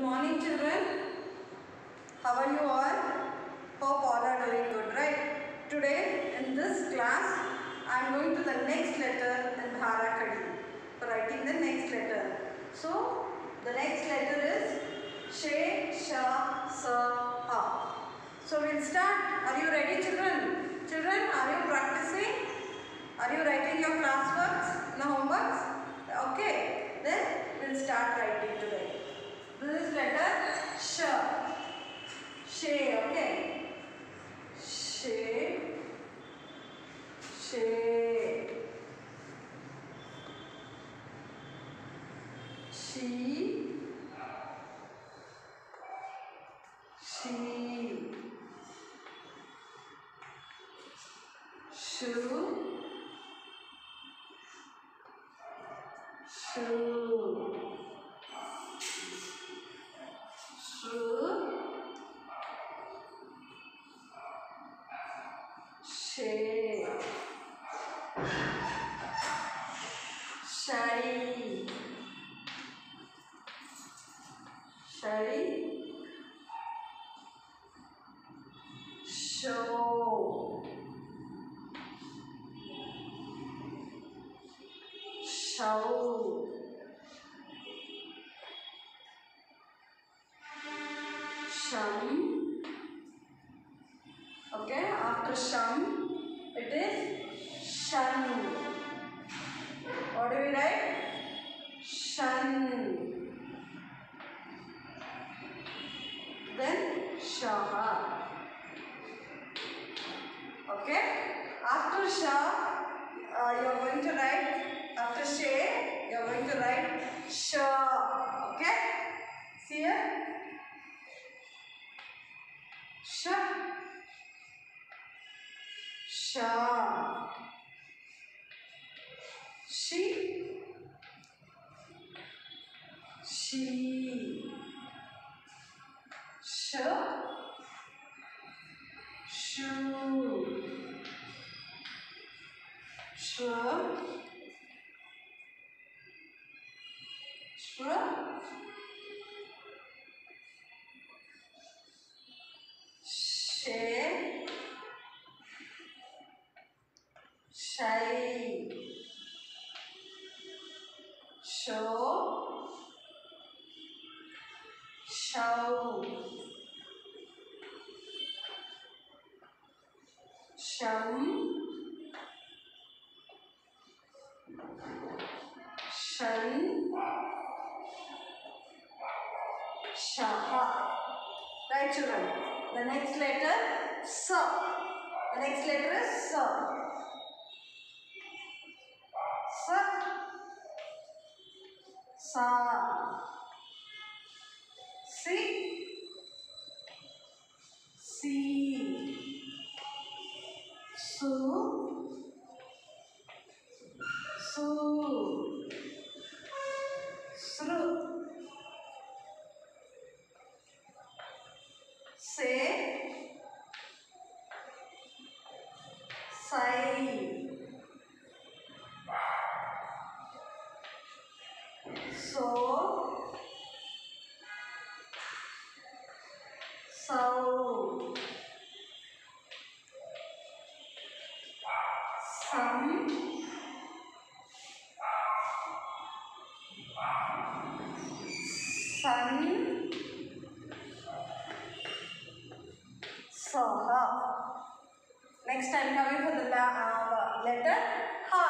Good morning, children. How are you all? Hope all are doing good, right? Today, in this class, I am going to the next letter in Barakadi. Writing the next letter. So, the next letter is She, Sha, Sa, Ha. So, we'll start. Are you ready, children? Children, are you practicing? Are you writing your classworks, the homeworks? Okay, then we'll start writing today. This is letter Sh. She, okay? She. She. Show. Show. Sham. Okay, after Sham, it is Shan. Sha. She. She. Sh. Shoe. Sh. Sh. Shy. Show. Show. Sham. Shan. Shaha. Right children. The next letter Sa. The next letter is. Sa. Sa. Si. Si. Su. Su. Sru. Se. Sai. Saha. Next time coming for the uh, letter Ha.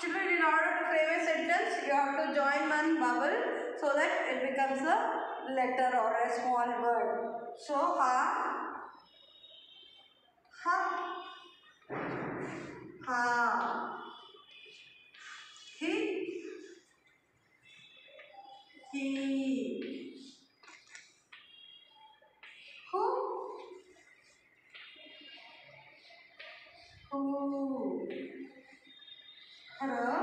Children, in order to frame a sentence, you have to join one vowel so that it becomes a letter or a small word. So Ha. Ha. Ha. He. He. hu hro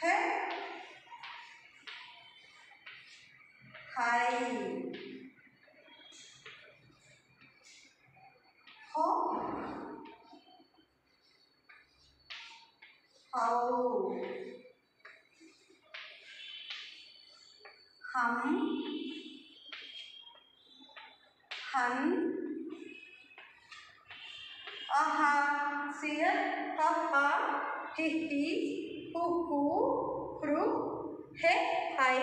he hai ho hầu. Hẳn. Hắn aha. See here, ha ha, hi hi, hu hu, hru, he hi,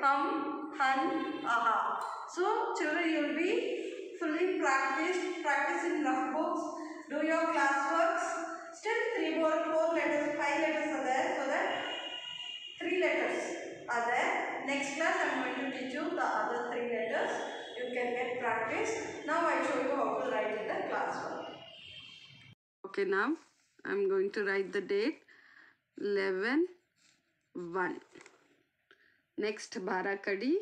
hum, hun, aha. So children, you be fully practiced, practice in rough books, do your classworks. Still three more, four letters, five letters are there, so that three letters are there. Next class I going to teach you the other three letters. You can get practice. Now I show you how Okay, now I am going to write the date 11 1. Next Barakadi.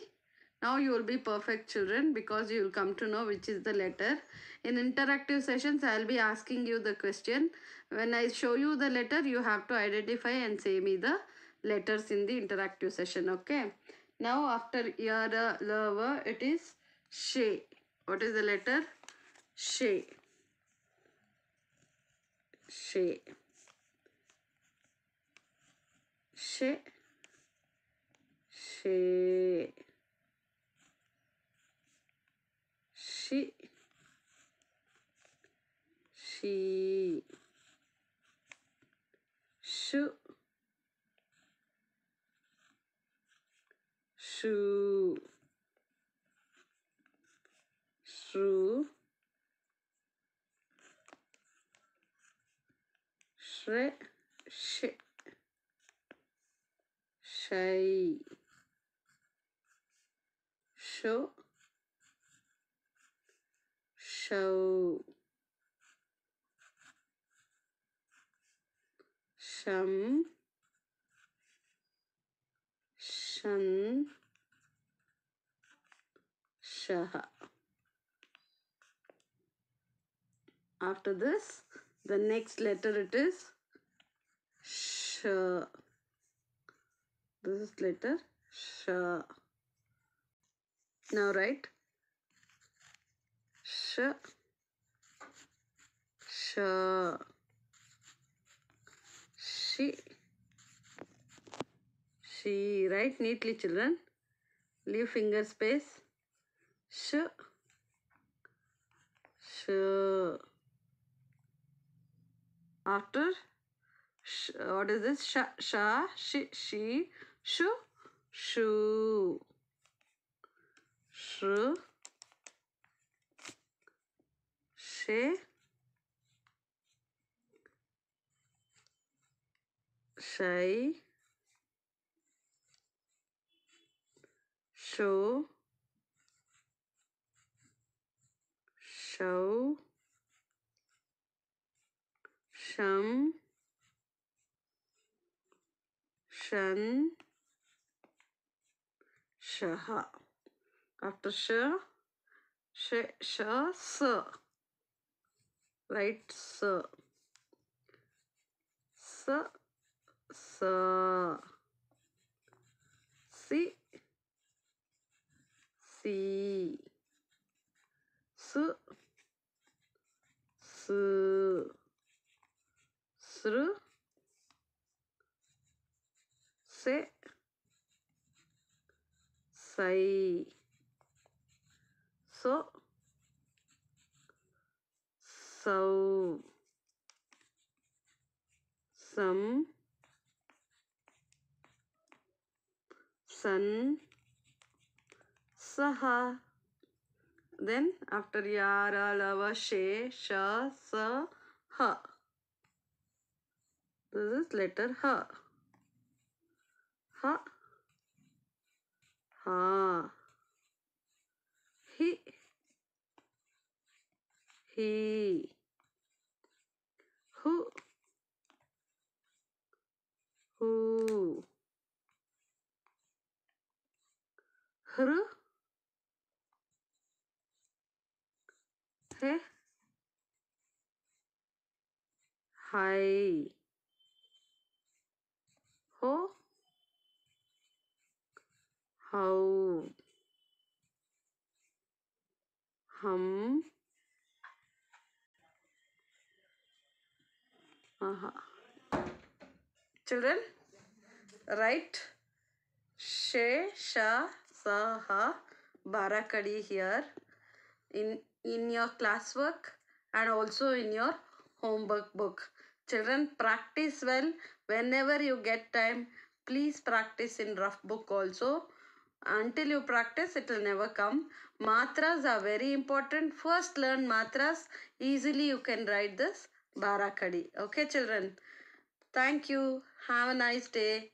Now you will be perfect children because you will come to know which is the letter. In interactive sessions, I will be asking you the question. When I show you the letter, you have to identify and say me the letters in the interactive session. Okay. Now after yara, uh, lava, it is she. What is the letter? She. She. She. She. She. She. Shu. Shu. Shru. Shre. Shi. Shai. Sho. Show. Sham. Shan. Shaha. After this, the next letter it is Sh. This is letter Sh. Now write Sh. Sh. She. She. Write neatly, children. Leave finger space. Sh. Sh. After, sh, what is this? Sha, sha, shi, she, shu, shu, shru, she, shai, show, show, sham, shan, shaha. After sha, sh, sha, sa. Right, sa. Sa, sa. Si, si. Su, su. Sru, se, sai, so, so, some, sun, saha. Then after yara, lava, she, sha, sa, ha. This is letter ha. Ha. Ha. He. He. Who. Who. Hru. He. Hi. Ho. How. Hum. Aha. Children, write She, Sha, Sa, Ha, Barakadi here in, in your classwork and also in your homework book. Children, practice well. Whenever you get time, please practice in rough book also. Until you practice, it will never come. Matras are very important. First learn matras. Easily you can write this Barakadi. Okay, children. Thank you. Have a nice day.